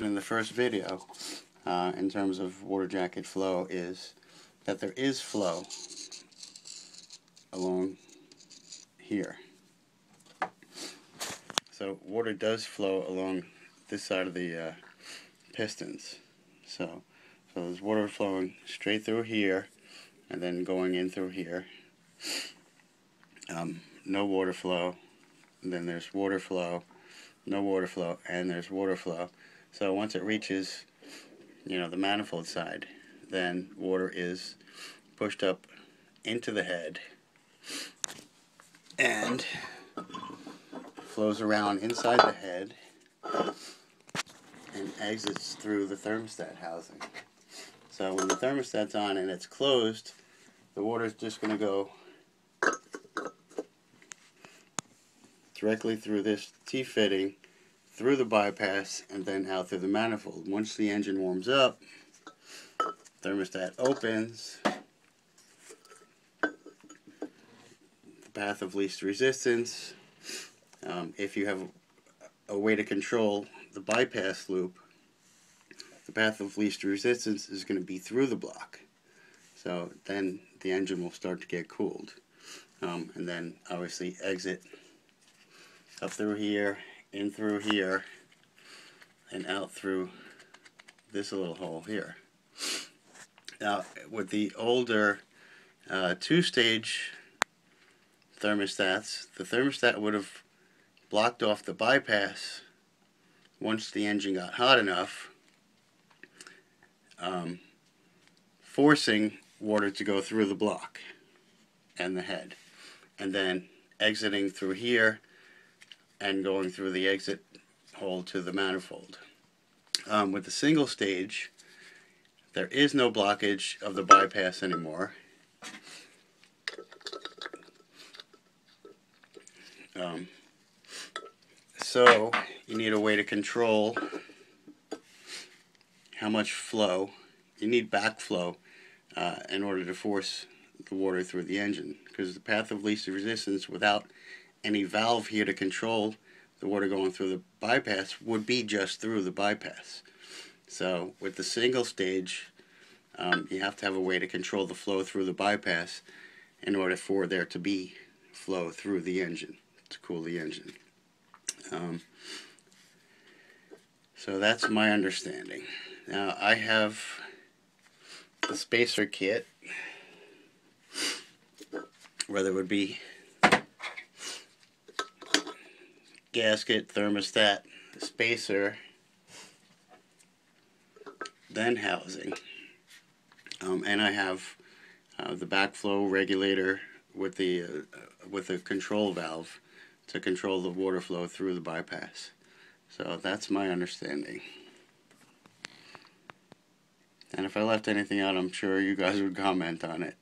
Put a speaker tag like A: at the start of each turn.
A: in the first video uh, in terms of water jacket flow is that there is flow along here. So water does flow along this side of the uh, pistons. So, so there's water flowing straight through here and then going in through here. Um, no water flow. Then there's water flow, no water flow, and there's water flow. So once it reaches, you know, the manifold side, then water is pushed up into the head and flows around inside the head and exits through the thermostat housing. So when the thermostat's on and it's closed, the water's just going to go directly through this T-fitting, through the bypass, and then out through the manifold. Once the engine warms up, thermostat opens, the path of least resistance. Um, if you have a way to control the bypass loop, the path of least resistance is going to be through the block. So then the engine will start to get cooled. Um, and then obviously exit up through here, in through here, and out through this little hole here. Now, with the older uh, two-stage thermostats, the thermostat would have blocked off the bypass once the engine got hot enough, um, forcing water to go through the block and the head, and then exiting through here and going through the exit hole to the manifold. Um, with the single stage, there is no blockage of the bypass anymore. Um, so you need a way to control how much flow. You need backflow uh, in order to force the water through the engine because the path of least resistance without any valve here to control the water going through the bypass would be just through the bypass. So with the single stage, um, you have to have a way to control the flow through the bypass in order for there to be flow through the engine to cool the engine. Um, so that's my understanding. Now I have the spacer kit where there would be gasket, thermostat, spacer, then housing. Um, and I have uh, the backflow regulator with the uh, with a control valve to control the water flow through the bypass. So that's my understanding. And if I left anything out, I'm sure you guys would comment on it.